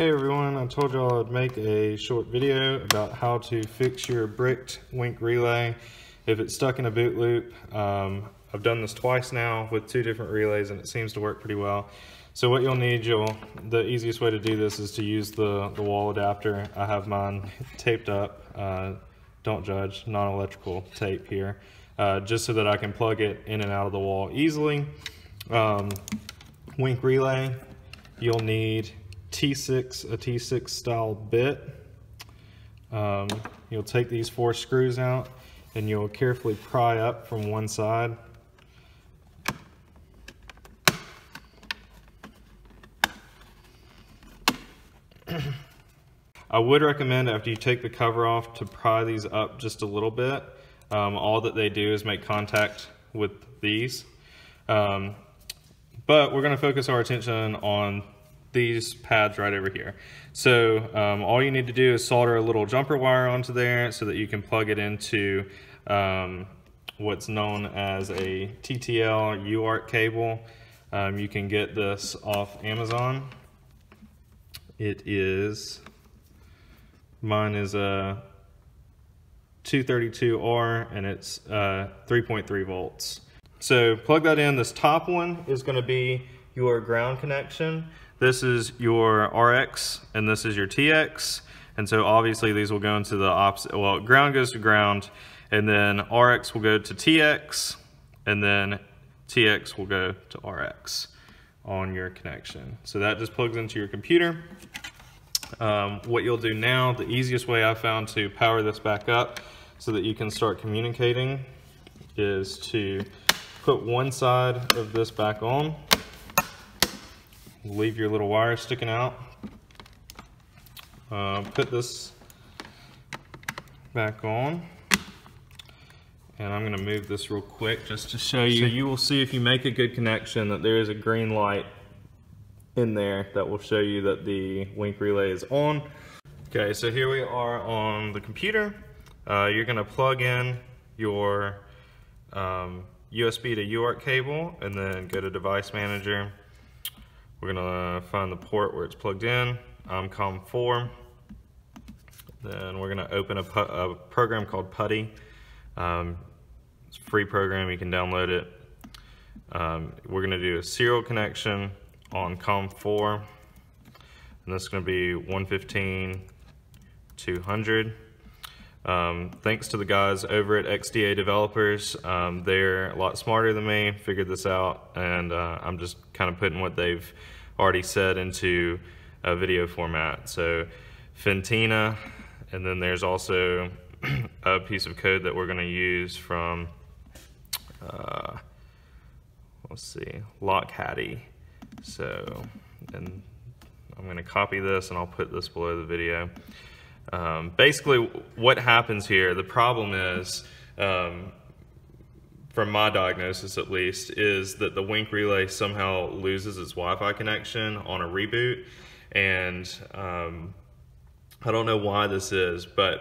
Hey everyone, I told y'all I'd make a short video about how to fix your bricked Wink relay if it's stuck in a boot loop. Um, I've done this twice now with two different relays and it seems to work pretty well. So what you'll need, you'll the easiest way to do this is to use the, the wall adapter. I have mine taped up, uh, don't judge, non-electrical tape here, uh, just so that I can plug it in and out of the wall easily. Um, Wink relay, you'll need T6, a T6 style bit. Um, you'll take these four screws out and you'll carefully pry up from one side. I would recommend after you take the cover off to pry these up just a little bit. Um, all that they do is make contact with these. Um, but we're going to focus our attention on these pads right over here. So um, all you need to do is solder a little jumper wire onto there so that you can plug it into um, what's known as a TTL UART cable. Um, you can get this off Amazon. It is, mine is a 232R and it's uh, 3.3 volts. So plug that in. This top one is going to be your ground connection. This is your RX and this is your TX. And so obviously these will go into the opposite, well, ground goes to ground and then RX will go to TX and then TX will go to RX on your connection. So that just plugs into your computer. Um, what you'll do now, the easiest way I found to power this back up so that you can start communicating is to put one side of this back on leave your little wire sticking out. Uh, put this back on. And I'm gonna move this real quick just to show you. So you will see if you make a good connection that there is a green light in there that will show you that the wink relay is on. Okay, so here we are on the computer. Uh, you're gonna plug in your um, USB to UART cable and then go to device manager we're gonna find the port where it's plugged in. I'm COM4. Then we're gonna open a, a program called PuTTY. Um, it's a free program, you can download it. Um, we're gonna do a serial connection on COM4. And this is gonna be 115 200. Um, thanks to the guys over at XDA Developers. Um, they're a lot smarter than me, figured this out, and uh, I'm just kind of putting what they've already said into a video format. So Fintina, and then there's also a piece of code that we're going to use from, uh, let's see, Lockhaty. So, and I'm going to copy this and I'll put this below the video. Um, basically, what happens here, the problem is, um, from my diagnosis at least, is that the Wink relay somehow loses its Wi-Fi connection on a reboot. And um, I don't know why this is, but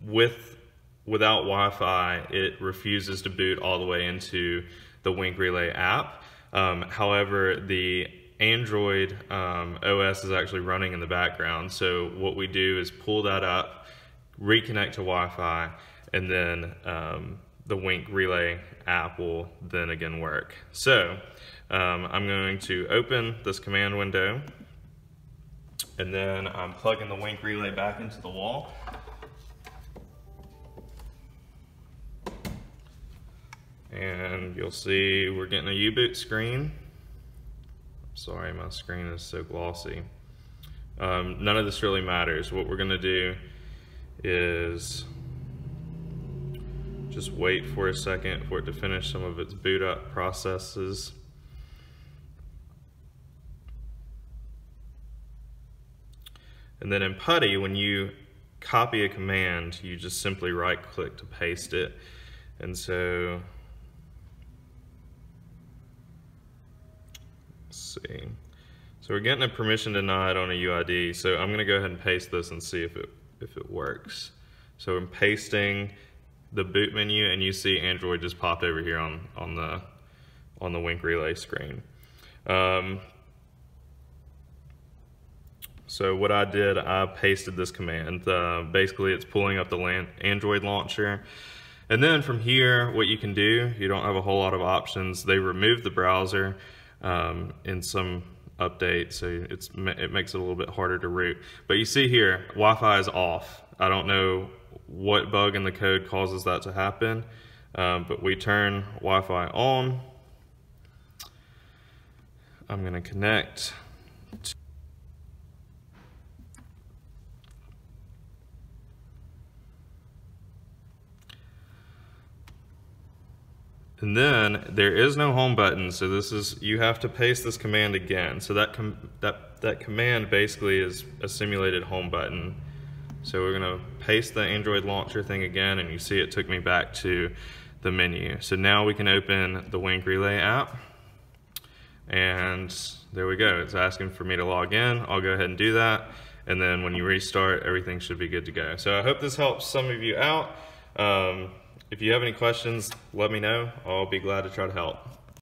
with without Wi-Fi, it refuses to boot all the way into the Wink Relay app. Um, however, the Android um, OS is actually running in the background. So what we do is pull that up, reconnect to Wi-Fi, and then um, the Wink Relay app will then again work. So um, I'm going to open this command window and then I'm plugging the Wink Relay back into the wall. And you'll see we're getting a U-boot screen. Sorry, my screen is so glossy. Um, none of this really matters. What we're gonna do is just wait for a second for it to finish some of its boot up processes. And then in PuTTY, when you copy a command, you just simply right click to paste it. And so see. So we're getting a permission denied on a UID. So I'm gonna go ahead and paste this and see if it, if it works. So I'm pasting the boot menu and you see Android just popped over here on, on the on the Wink Relay screen. Um, So what I did, I pasted this command. Uh, basically, it's pulling up the Android launcher. And then from here, what you can do, you don't have a whole lot of options. They removed the browser um, in some update, so it's it makes it a little bit harder to root. But you see here, Wi-Fi is off. I don't know what bug in the code causes that to happen, um, but we turn Wi-Fi on. I'm gonna connect. And then there is no home button, so this is you have to paste this command again. So that that that command basically is a simulated home button. So we're gonna paste the Android launcher thing again, and you see it took me back to the menu. So now we can open the Wink Relay app, and there we go. It's asking for me to log in. I'll go ahead and do that, and then when you restart, everything should be good to go. So I hope this helps some of you out. Um, if you have any questions, let me know. I'll be glad to try to help.